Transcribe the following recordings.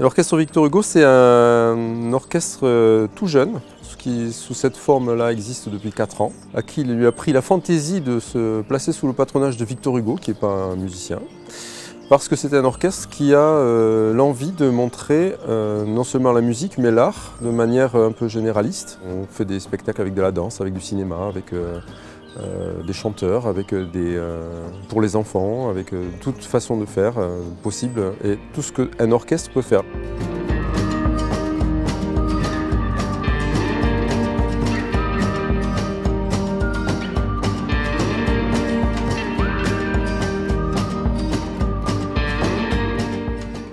L'orchestre Victor Hugo, c'est un orchestre euh, tout jeune, qui sous cette forme-là existe depuis 4 ans, à qui il lui a pris la fantaisie de se placer sous le patronage de Victor Hugo, qui n'est pas un musicien, parce que c'est un orchestre qui a euh, l'envie de montrer euh, non seulement la musique, mais l'art de manière un peu généraliste. On fait des spectacles avec de la danse, avec du cinéma, avec des chanteurs, avec des, pour les enfants, avec toute façon de faire possible et tout ce qu'un orchestre peut faire.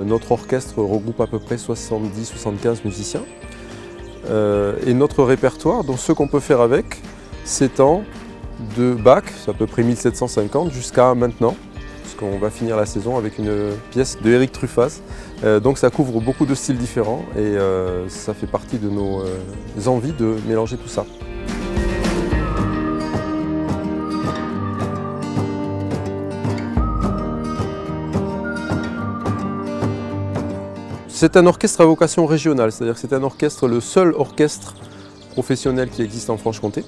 Notre orchestre regroupe à peu près 70-75 musiciens. Euh, et notre répertoire, donc ce qu'on peut faire avec, s'étend de Bach, c'est à peu près 1750, jusqu'à maintenant, puisqu'on va finir la saison avec une pièce de Eric Truffaz. Euh, donc ça couvre beaucoup de styles différents et euh, ça fait partie de nos envies de mélanger tout ça. C'est un orchestre à vocation régionale, c'est-à-dire que c'est un orchestre, le seul orchestre professionnel qui existe en Franche-Comté.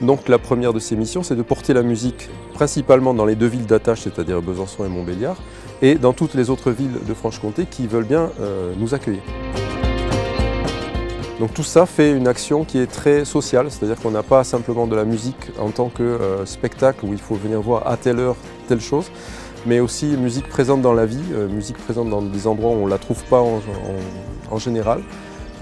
Donc la première de ses missions, c'est de porter la musique principalement dans les deux villes d'attache, c'est-à-dire Besançon et Montbéliard, et dans toutes les autres villes de Franche-Comté qui veulent bien euh, nous accueillir. Donc tout ça fait une action qui est très sociale, c'est-à-dire qu'on n'a pas simplement de la musique en tant que euh, spectacle où il faut venir voir à telle heure telle chose, mais aussi musique présente dans la vie, euh, musique présente dans des endroits où on ne la trouve pas en, général,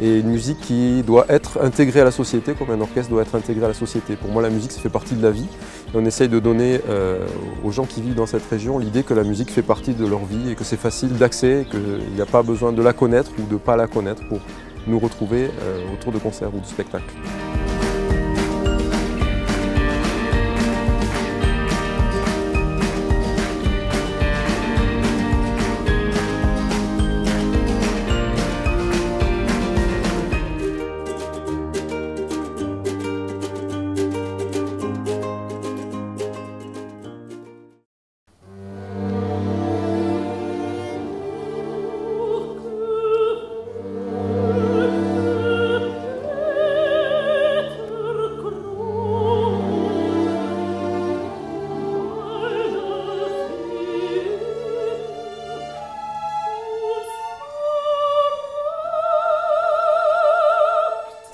et une musique qui doit être intégrée à la société comme un orchestre doit être intégré à la société. Pour moi la musique ça fait partie de la vie on essaye de donner euh, aux gens qui vivent dans cette région l'idée que la musique fait partie de leur vie et que c'est facile d'accès, qu'il n'y a pas besoin de la connaître ou de ne pas la connaître pour nous retrouver euh, autour de concerts ou de spectacles.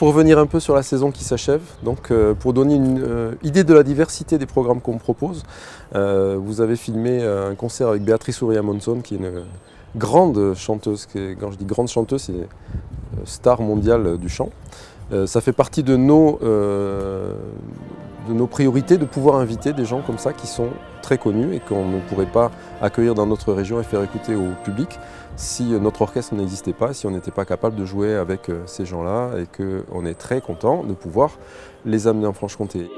Pour revenir un peu sur la saison qui s'achève, donc euh, pour donner une euh, idée de la diversité des programmes qu'on propose, euh, vous avez filmé un concert avec Béatrice Ouria Monson, qui est une grande chanteuse, quand je dis grande chanteuse, c'est star mondiale du chant. ça fait partie de nos, de nos priorités de pouvoir inviter des gens comme ça qui sont très connus et qu'on ne pourrait pas accueillir dans notre région et faire écouter au public si notre orchestre n'existait pas, si on n'était pas capable de jouer avec euh, ces gens-là et qu'on est très content de pouvoir les amener en Franche-Comté.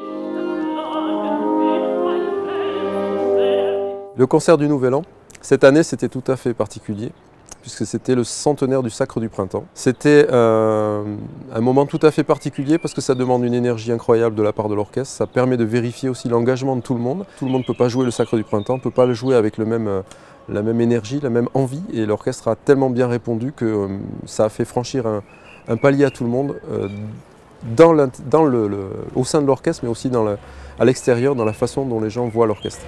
Le concert du Nouvel An, cette année c'était tout à fait particulier puisque c'était le centenaire du Sacre du Printemps. C'était euh, un moment tout à fait particulier parce que ça demande une énergie incroyable de la part de l'orchestre. Ça permet de vérifier aussi l'engagement de tout le monde. Tout le monde ne peut pas jouer le Sacre du Printemps, ne peut pas le jouer avec euh, la même énergie, la même envie. Et l'orchestre a tellement bien répondu que euh, ça a fait franchir un, palier à tout le monde. Dans, le, au sein de l'orchestre, mais aussi à l'extérieur, dans la façon dont les gens voient l'orchestre.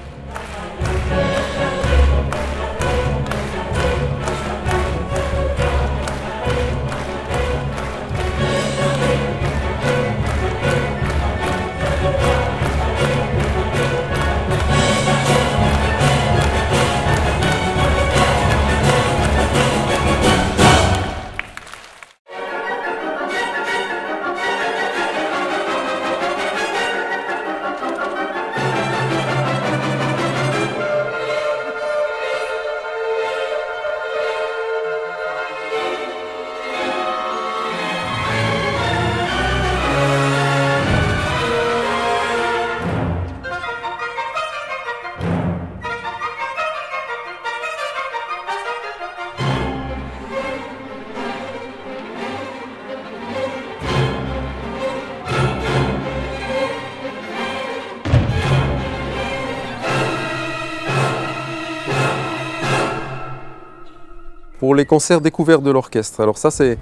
Pour les concerts découverts de l'orchestre. Alors ça c'est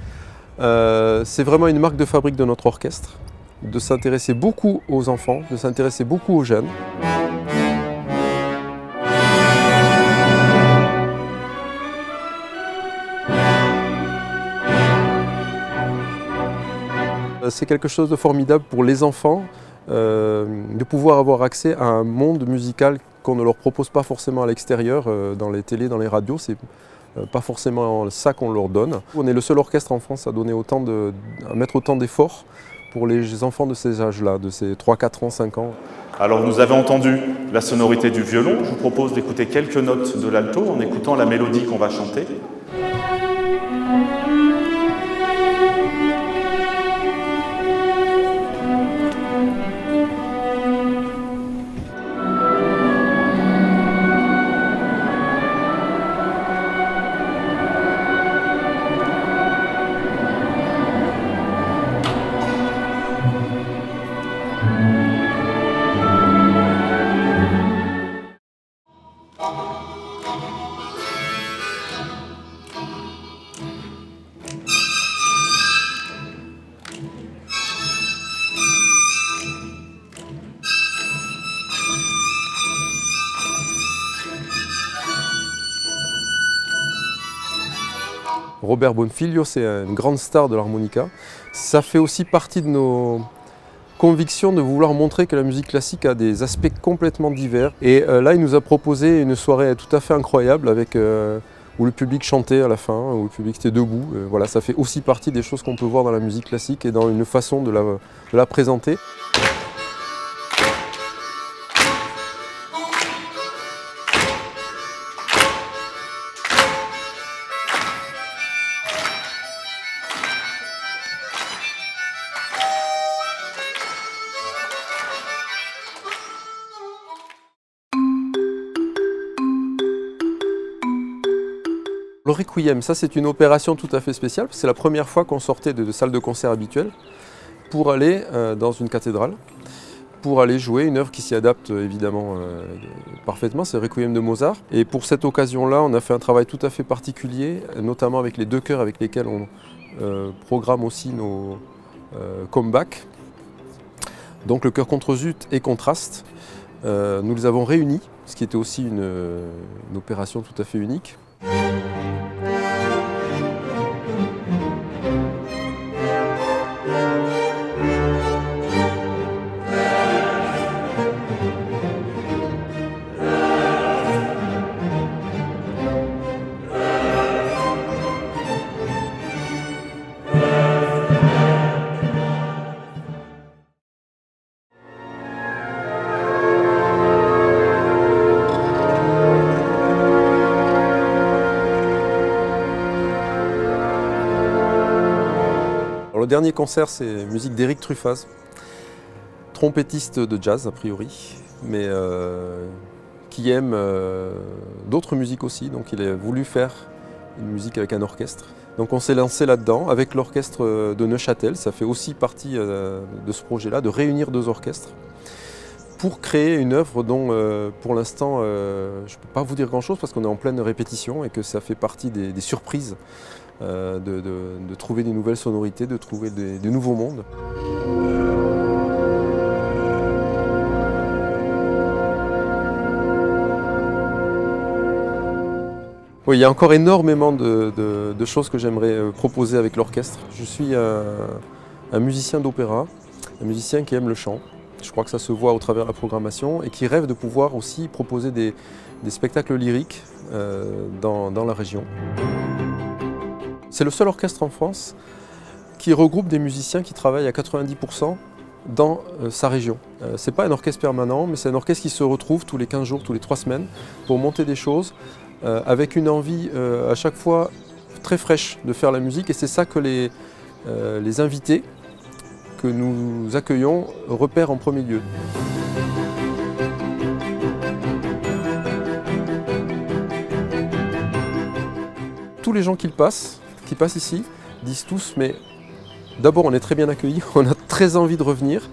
euh, vraiment une marque de fabrique de notre orchestre, de s'intéresser beaucoup aux enfants, de s'intéresser beaucoup aux jeunes. Euh, c'est quelque chose de formidable pour les enfants euh, de pouvoir avoir accès à un monde musical qu'on ne leur propose pas forcément à l'extérieur, dans les télés, dans les radios. C'est pas forcément ça qu'on leur donne. On est le seul orchestre en France à, donner autant de, mettre autant d'efforts pour les enfants de ces âges-là, de ces 3, 4 ans, 5 ans. Alors vous avez entendu la sonorité du violon, je vous propose d'écouter quelques notes de l'alto en écoutant la mélodie qu'on va chanter. Robert Bonfiglio, c'est une grande star de l'harmonica. Ça fait aussi partie de nos convictions de vouloir montrer que la musique classique a des aspects complètement divers. Et euh, là, il nous a proposé une soirée tout à fait incroyable avec euh, où le public chantait à la fin, où le public était debout. Euh, voilà, ça fait aussi partie des choses qu'on peut voir dans la musique classique et dans une façon de la présenter. Requiem, ça c'est une opération tout à fait spéciale, c'est la première fois qu'on sortait de, salle de concert habituelle pour aller euh, dans une cathédrale, pour aller jouer une œuvre qui s'y adapte euh, évidemment euh, parfaitement, c'est Requiem de Mozart. Et pour cette occasion-là, on a fait un travail tout à fait particulier, notamment avec les deux chœurs avec lesquels on programme aussi nos comebacks. Donc le chœur contre Zut et Contraste, nous les avons réunis, ce qui était aussi une opération tout à fait unique. Le dernier concert, c'est musique d'Éric Truffaz, trompettiste de jazz a priori, mais euh, qui aime euh, d'autres musiques aussi. Donc il a voulu faire une musique avec un orchestre. Donc on s'est lancé là-dedans avec l'orchestre de Neuchâtel. Ça fait aussi partie euh, de ce projet-là, de réunir deux orchestres pour créer une œuvre dont pour l'instant je ne peux pas vous dire grand-chose parce qu'on est en pleine répétition et que ça fait partie des surprises euh, de, trouver des nouvelles sonorités, de trouver des, nouveaux mondes. Oui, il y a encore énormément de, choses que j'aimerais euh, proposer avec l'orchestre. Je suis un, musicien d'opéra, un musicien qui aime le chant. Je crois que ça se voit au travers de la programmation et qui rêve de pouvoir aussi proposer des, spectacles lyriques euh, dans la région. C'est le seul orchestre en France qui regroupe des musiciens qui travaillent à 90% dans euh, sa région. Euh, Ce n'est pas un orchestre permanent, mais c'est un orchestre qui se retrouve tous les 15 jours, tous les 3 semaines, pour monter des choses, euh, avec une envie à chaque fois très fraîche de faire la musique, et c'est ça que les, les invités que nous accueillons repèrent en premier lieu. Tous les gens qui le passent, qui passent ici disent tous, mais d'abord on est très bien accueillis, on a très envie de revenir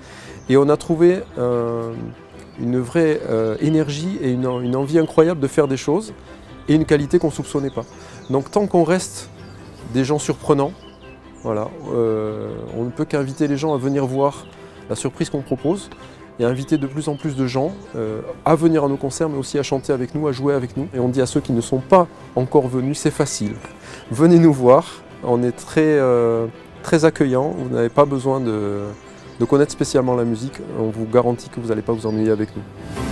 et on a trouvé euh, une vraie euh, énergie et une, envie incroyable de faire des choses et une qualité qu'on ne soupçonnait pas. Donc tant qu'on reste des gens surprenants, voilà, euh, on ne peut qu'inviter les gens à venir voir la surprise qu'on propose et inviter de plus en plus de gens euh, à venir à nos concerts, mais aussi à chanter avec nous, à jouer avec nous. Et on dit à ceux qui ne sont pas encore venus, c'est facile. Venez nous voir, on est très, euh, très vous n'avez pas besoin de connaître spécialement la musique, on vous garantit que vous n'allez pas vous ennuyer avec nous.